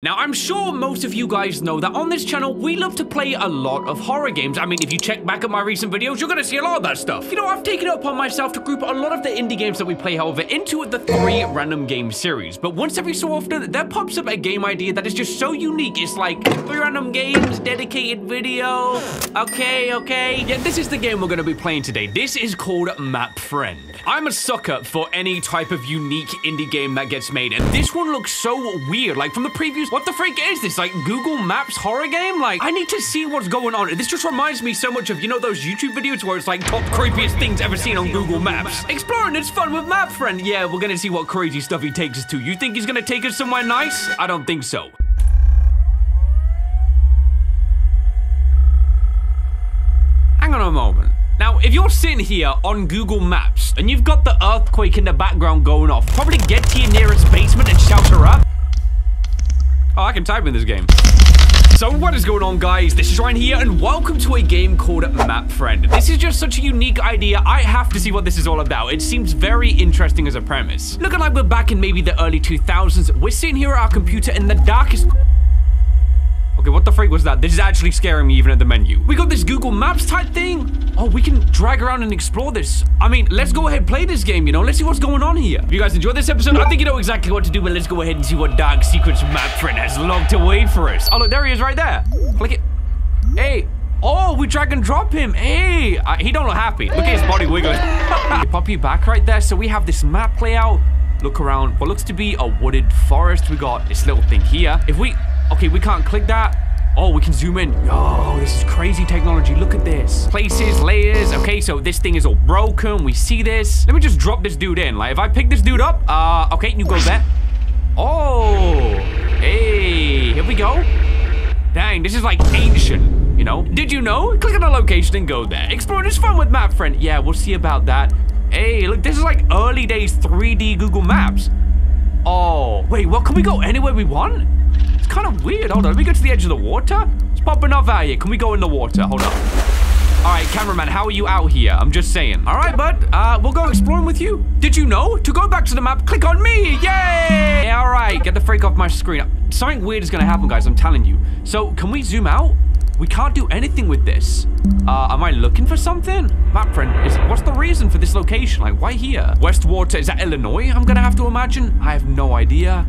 Now, I'm sure most of you guys know that on this channel, we love to play a lot of horror games. I mean, if you check back at my recent videos, you're gonna see a lot of that stuff. You know, I've taken it upon myself to group a lot of the indie games that we play, however, into the three random game series. But once every so often, there pops up a game idea that is just so unique. It's like, three random games, dedicated video. Okay, okay. Yeah, this is the game we're gonna be playing today. This is called Map Friend. I'm a sucker for any type of unique indie game that gets made, and this one looks so weird. Like, from the what the freak is this? Like Google Maps horror game? Like, I need to see what's going on. This just reminds me so much of, you know, those YouTube videos where it's like top creepiest things ever seen on Google Maps. Exploring it's fun with Map Friend. Yeah, we're gonna see what crazy stuff he takes us to. You think he's gonna take us somewhere nice? I don't think so. Hang on a moment. Now, if you're sitting here on Google Maps and you've got the earthquake in the background going off, probably get to your nearest basement and shout her up. Oh, I can type in this game. So what is going on guys, this is Ryan here and welcome to a game called Map Friend. This is just such a unique idea, I have to see what this is all about. It seems very interesting as a premise. Looking like we're back in maybe the early 2000s, we're sitting here at our computer in the darkest Okay, what the freak was that? This is actually scaring me even at the menu. We got this Google Maps type thing. Oh, we can drag around and explore this. I mean, let's go ahead and play this game, you know? Let's see what's going on here. If you guys enjoyed this episode, I think you know exactly what to do, but let's go ahead and see what dark secrets Map Friend has locked away for us. Oh, look, there he is right there. Click it. Hey, Oh, we drag and drop him. Hey, uh, he don't look happy. Look at his body wiggling. Pop you back right there. So we have this map layout. Look around what looks to be a wooded forest. We got this little thing here. If we Okay, we can't click that. Oh, we can zoom in. Oh, this is crazy technology. Look at this. Places, layers. Okay, so this thing is all broken. We see this. Let me just drop this dude in. Like, if I pick this dude up, uh, okay, you go there. Oh, hey, here we go. Dang, this is like ancient, you know? Did you know? Click on the location and go there. Exploring is fun with Map Friend. Yeah, we'll see about that. Hey, look, this is like early days 3D Google Maps. Oh, wait, what? Can we go anywhere we want? Kind of weird. Hold on, let me go to the edge of the water. It's popping off out here. Can we go in the water? Hold on. All right, cameraman, how are you out here? I'm just saying. All right, bud, uh, we'll go exploring with you. Did you know? To go back to the map, click on me. Yay! Yeah, all right, get the freak off my screen. Something weird is gonna happen, guys, I'm telling you. So, can we zoom out? We can't do anything with this. Uh, am I looking for something? Map friend, is, what's the reason for this location? Like, why here? Westwater, is that Illinois, I'm gonna have to imagine? I have no idea.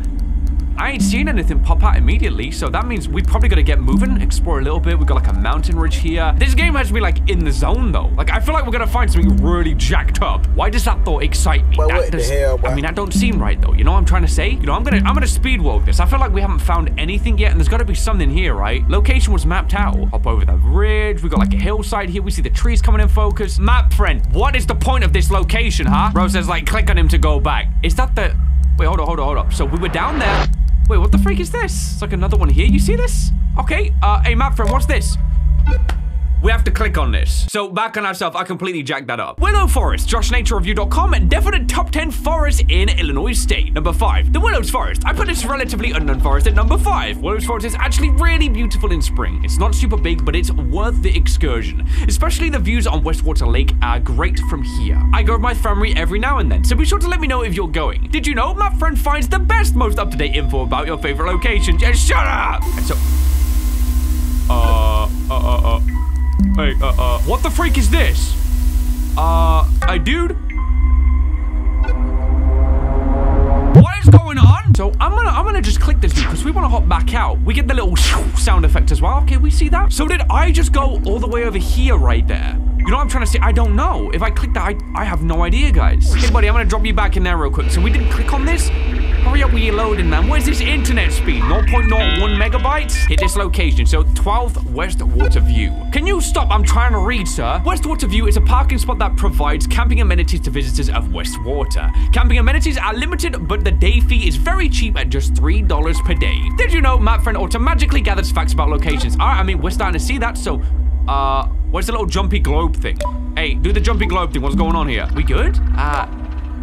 I ain't seen anything pop out immediately, so that means we probably gotta get moving, explore a little bit. We've got like a mountain ridge here. This game has to be like in the zone though. Like I feel like we're gonna find something really jacked up. Why does that thought excite me? Well, that what does, the hell, I mean, that don't seem right though. You know what I'm trying to say? You know, I'm gonna I'm gonna speed walk this. I feel like we haven't found anything yet, and there's gotta be something here, right? Location was mapped out. Hop over the ridge. We got like a hillside here. We see the trees coming in focus. Map friend, what is the point of this location, huh? Bro says like click on him to go back. Is that the Wait, hold on, hold on, hold on. So we were down there. Wait, what the freak is this? It's like another one here. You see this? Okay. Uh, hey, map friend, what's this? We have to click on this. So back on ourselves, I completely jacked that up. Willow Forest, JoshNatureReview.com, and definite top 10 forests in Illinois State. Number 5, the Willows Forest. I put this relatively unknown forest at number 5. Willows Forest is actually really beautiful in spring. It's not super big, but it's worth the excursion. Especially the views on Westwater Lake are great from here. I go with my family every now and then, so be sure to let me know if you're going. Did you know Map Friend finds the best, most up-to-date info about your favorite location? Just shut up! And so... Uh, uh, uh, uh... Hey, uh, uh, what the freak is this? Uh, hey, dude? What is going on? So I'm gonna, I'm gonna just click this because we want to hop back out. We get the little sound effect as well. Okay, we see that. So did I just go all the way over here right there? You know what I'm trying to say? I don't know. If I click that, I, I have no idea, guys. Hey, buddy, I'm gonna drop you back in there real quick. So we didn't click on this? Hurry up with your loading, man. Where's this internet speed? 0.01 megabytes? Hit this location. So 12th Westwater View. Can you stop? I'm trying to read, sir. Westwater View is a parking spot that provides camping amenities to visitors of Westwater. Camping amenities are limited, but the day fee is very cheap at just $3 per day. Did you know MapFriend automatically gathers facts about locations? All right, I mean, we're starting to see that, so, uh, where's the little jumpy globe thing? Hey, do the jumpy globe thing. What's going on here? We good? Uh,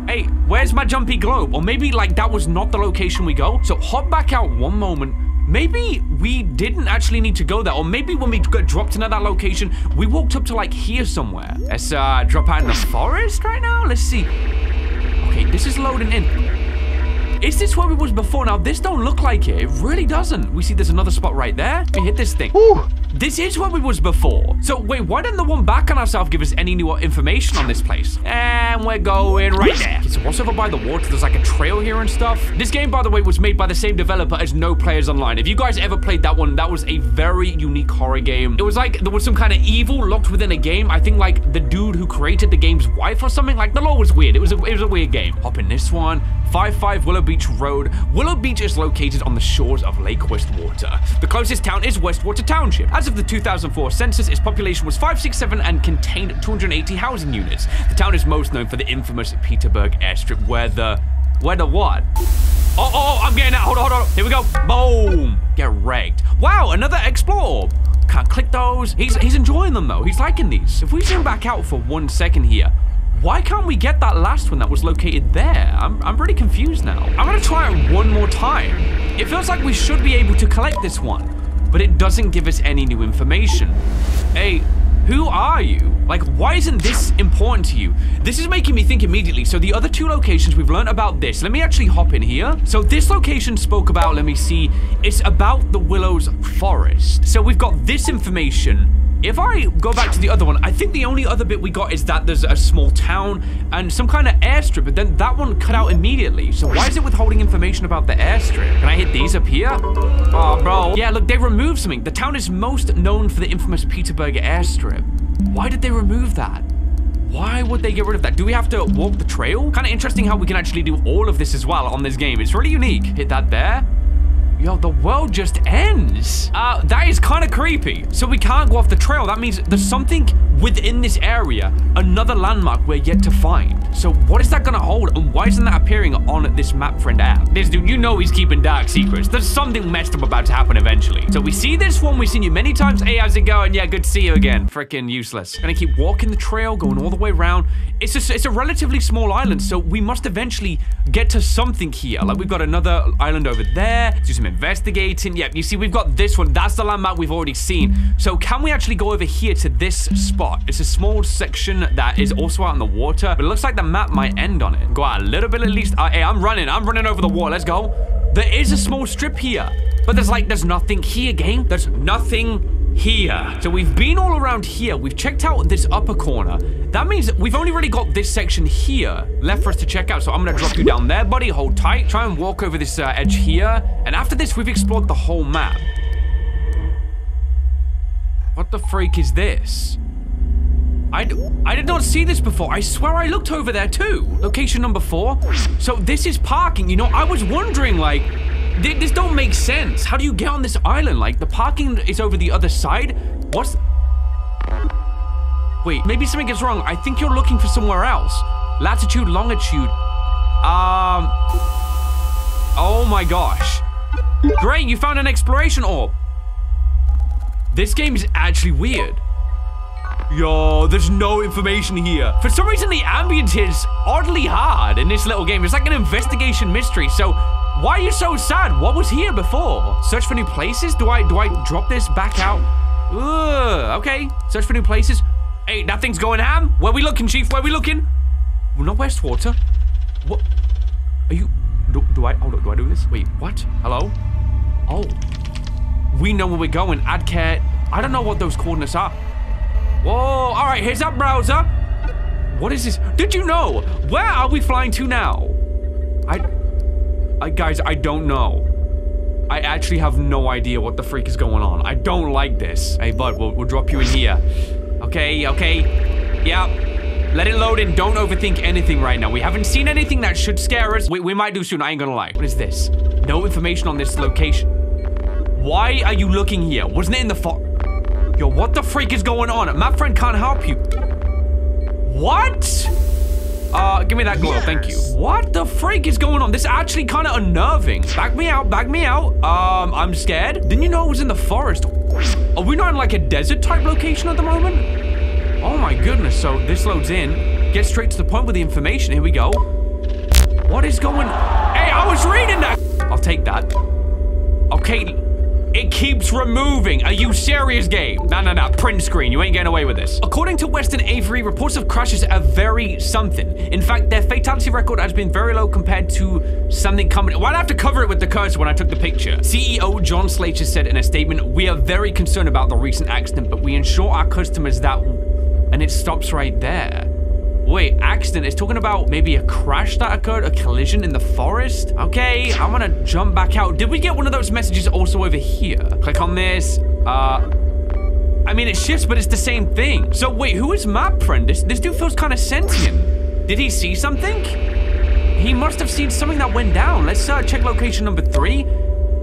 Hey, where's my jumpy globe? Or maybe, like, that was not the location we go. So hop back out one moment. Maybe we didn't actually need to go there. Or maybe when we got dropped into that location, we walked up to, like, here somewhere. Let's, uh, drop out in the forest right now. Let's see. Okay, this is loading in. Is this where we was before? Now, this don't look like it. It really doesn't. We see there's another spot right there. We hit this thing. Whew. This is where we was before. So wait, why didn't the one back on ourselves give us any new information on this place? And we're going right there. Okay, so what's over by the water? There's like a trail here and stuff. This game, by the way, was made by the same developer as No Players Online. If you guys ever played that one, that was a very unique horror game. It was like there was some kind of evil locked within a game. I think like the dude who created the game's wife or something. Like the lore was weird. It was a, it was a weird game. Hop in this one. 55 Willow Beach Road. Willow Beach is located on the shores of Lake Westwater. The closest town is Westwater Township. As of the 2004 census, its population was 567 and contained 280 housing units. The town is most known for the infamous Peterburg airstrip, where the... Where the what? Oh, oh, oh, I'm getting out. Hold on, hold on. Here we go. Boom. Get wrecked. Wow, another explore. Can't click those. He's, he's enjoying them, though. He's liking these. If we zoom back out for one second here, why can't we get that last one that was located there? I'm, I'm pretty confused now. I'm gonna try it one more time. It feels like we should be able to collect this one, but it doesn't give us any new information. Hey, who are you? Like, why isn't this important to you? This is making me think immediately. So the other two locations, we've learned about this. Let me actually hop in here. So this location spoke about, let me see, it's about the Willows Forest. So we've got this information if I go back to the other one, I think the only other bit we got is that there's a small town and some kind of airstrip, but then that one cut out immediately. So why is it withholding information about the airstrip? Can I hit these up here? Oh, bro. Yeah, look, they removed something. The town is most known for the infamous Peterburg airstrip. Why did they remove that? Why would they get rid of that? Do we have to walk the trail? Kind of interesting how we can actually do all of this as well on this game. It's really unique. Hit that there. Yo, the world just ends. Uh, that is kind of creepy. So we can't go off the trail. That means there's something within this area, another landmark we're yet to find. So what is that gonna hold? And why isn't that appearing on this map friend app? This dude, you know he's keeping dark secrets. There's something messed up about to happen eventually. So we see this one, we've seen you many times. Hey, how's it going? Yeah, good to see you again. Freaking useless. Gonna keep walking the trail, going all the way around. It's a, it's a relatively small island, so we must eventually get to something here. Like we've got another island over there. Investigating. Yep, you see, we've got this one. That's the landmark we've already seen. So can we actually go over here to this spot? It's a small section that is also out in the water, but it looks like the map might end on it. Go out a little bit at least. Uh, hey, I'm running. I'm running over the wall. Let's go. There is a small strip here, but there's like, there's nothing here, game. There's nothing here. So we've been all around here. We've checked out this upper corner. That means we've only really got this section here left for us to check out. So I'm going to drop you down there, buddy. Hold tight. Try and walk over this uh, edge here. And after this, we've explored the whole map. What the freak is this? I, I did not see this before. I swear I looked over there too. Location number four. So this is parking. You know, I was wondering like, this don't make sense. How do you get on this island? Like the parking is over the other side. What's... Wait, maybe something is wrong. I think you're looking for somewhere else. Latitude, longitude. Um... Oh my gosh. Great, you found an exploration orb. This game is actually weird. Yo, there's no information here. For some reason, the ambient is oddly hard in this little game. It's like an investigation mystery. So, why are you so sad? What was here before? Search for new places? Do I do I drop this back out? Ugh, okay. Search for new places. Hey, that thing's going ham. Where we looking, Chief? Where we looking? We're not Westwater. What? Are you? Do, do I? Hold on. Do I do this? Wait. What? Hello? Oh. We know where we're going. Add care. I don't know what those coordinates are. Whoa, all right, here's up, browser. What is this? Did you know? Where are we flying to now? I, I, guys, I don't know. I actually have no idea what the freak is going on. I don't like this. Hey, bud, we'll, we'll drop you in here. Okay, okay. Yeah. Let it load in. Don't overthink anything right now. We haven't seen anything that should scare us. We, we might do soon. I ain't gonna lie. What is this? No information on this location. Why are you looking here? Wasn't it in the fo- Yo, what the freak is going on? Map Friend can't help you. What? Uh, give me that glow, yes. thank you. What the freak is going on? This is actually kind of unnerving. Back me out, back me out. Um, I'm scared. Didn't you know it was in the forest? Are we not in like a desert type location at the moment? Oh my goodness, so this loads in. Get straight to the point with the information. Here we go. What is going... Hey, I was reading that! I'll take that. Okay, It keeps removing. Are you serious, game? No, no, no. Print screen. You ain't getting away with this. According to Western Avery, reports of crashes are very something. In fact, their fatality record has been very low compared to something coming. Why'd I have to cover it with the cursor when I took the picture? CEO John Slater said in a statement, We are very concerned about the recent accident, but we ensure our customers that. And it stops right there. Wait, accident is talking about maybe a crash that occurred, a collision in the forest? Okay, I'm gonna jump back out. Did we get one of those messages also over here? Click on this. Uh, I mean, it shifts, but it's the same thing. So wait, who is Map Friend? This, this dude feels kind of sentient. Did he see something? He must have seen something that went down. Let's uh, check location number three.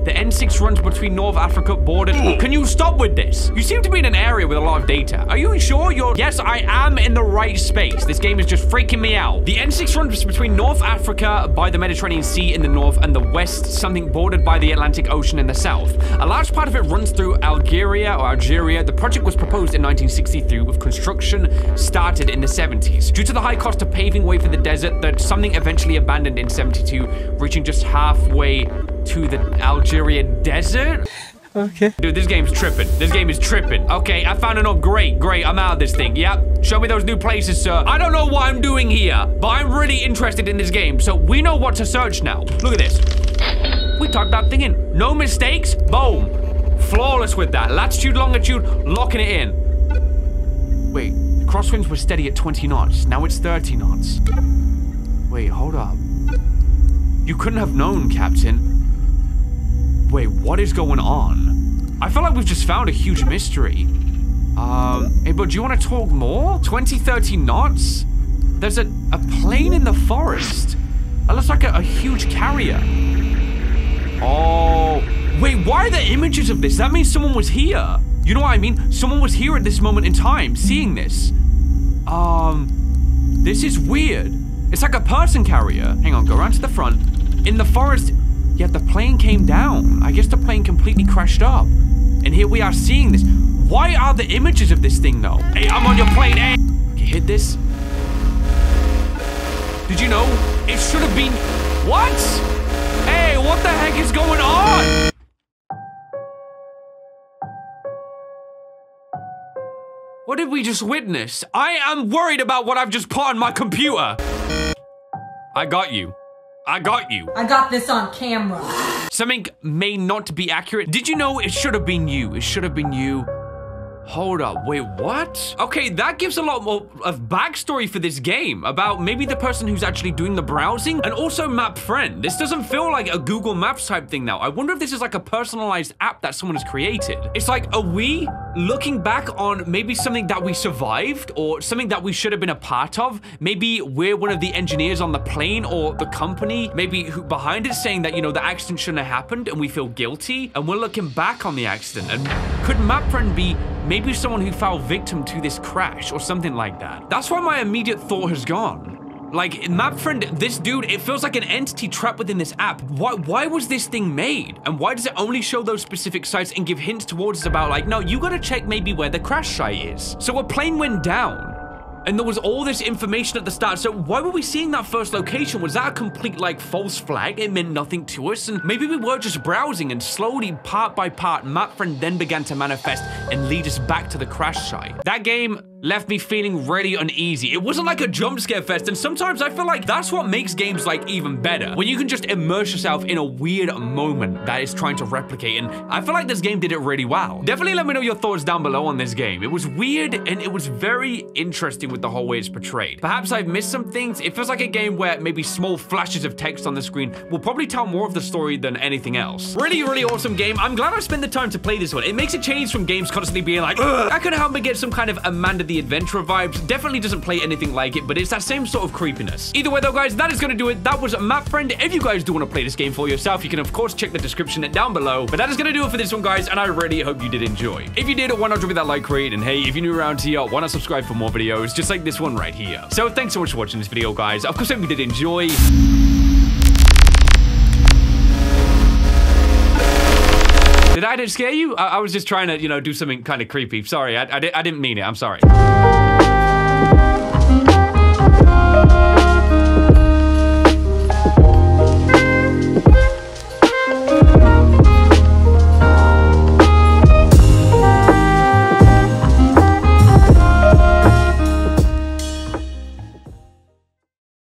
The N6 runs between North Africa borders. Hmm. Can you stop with this? You seem to be in an area with a lot of data. Are you sure you're... Yes, I am in the right space. This game is just freaking me out. The N6 runs between North Africa by the Mediterranean Sea in the north and the west, something bordered by the Atlantic Ocean in the south. A large part of it runs through Algeria or Algeria. The project was proposed in 1963 with construction started in the 70s. Due to the high cost of paving way for the desert, that something eventually abandoned in 72, reaching just halfway to the Algerian desert? Okay. Dude, this game's tripping. This game is tripping. Okay, I found enough. Great, great. I'm out of this thing. Yep. Show me those new places, sir. I don't know what I'm doing here, but I'm really interested in this game. So we know what to search now. Look at this. We typed that thing in. No mistakes. Boom. Flawless with that. Latitude, longitude, locking it in. Wait, crosswinds were steady at 20 knots. Now it's 30 knots. Wait, hold up. You couldn't have known, Captain. Wait, what is going on? I feel like we've just found a huge mystery. Um, hey, but do you want to talk more? 20, 30 knots? There's a, a plane in the forest. That looks like a, a huge carrier. Oh, wait, why are there images of this? That means someone was here. You know what I mean? Someone was here at this moment in time, seeing this. Um, this is weird. It's like a person carrier. Hang on, go around to the front. In the forest, Yet the plane came down. I guess the plane completely crashed up. And here we are seeing this. Why are the images of this thing though? Hey, I'm on your plane, hey! Okay, hit this. Did you know? It should have been... What? Hey, what the heck is going on? What did we just witness? I am worried about what I've just put on my computer. I got you. I got you. I got this on camera. Something may not be accurate. Did you know it should have been you? It should have been you. Hold up, wait, what? Okay, that gives a lot more of backstory for this game about maybe the person who's actually doing the browsing and also map friend. This doesn't feel like a Google Maps type thing now. I wonder if this is like a personalized app that someone has created. It's like, are we looking back on maybe something that we survived or something that we should have been a part of? Maybe we're one of the engineers on the plane or the company, maybe who behind it saying that, you know, the accident shouldn't have happened and we feel guilty and we're looking back on the accident. And could map friend be Maybe someone who fell victim to this crash or something like that. That's why my immediate thought has gone. Like, map friend, this dude, it feels like an entity trapped within this app. Why, why was this thing made? And why does it only show those specific sites and give hints towards us about like, no, you gotta check maybe where the crash site is. So a plane went down. And there was all this information at the start. So why were we seeing that first location? Was that a complete like false flag? It meant nothing to us. And maybe we were just browsing and slowly part by part, map friend then began to manifest and lead us back to the crash site. That game left me feeling really uneasy. It wasn't like a jump scare fest, and sometimes I feel like that's what makes games like even better. When you can just immerse yourself in a weird moment that is trying to replicate, and I feel like this game did it really well. Definitely let me know your thoughts down below on this game. It was weird, and it was very interesting with the whole way it's portrayed. Perhaps I've missed some things. It feels like a game where maybe small flashes of text on the screen will probably tell more of the story than anything else. Really, really awesome game. I'm glad I spent the time to play this one. It makes a change from games constantly being like, I could help me get some kind of Amanda the the adventurer vibes. Definitely doesn't play anything like it, but it's that same sort of creepiness. Either way though, guys, that is going to do it. That was Map Friend. If you guys do want to play this game for yourself, you can of course check the description down below. But that is going to do it for this one, guys, and I really hope you did enjoy. If you did, why not drop me that like rate? And hey, if you're new around here, why not subscribe for more videos just like this one right here? So thanks so much for watching this video, guys. Of course, hope you did enjoy... Did I scare you? I, I, was just trying to, you know, do something kind of creepy. Sorry, I, I, I didn't mean it. I'm sorry.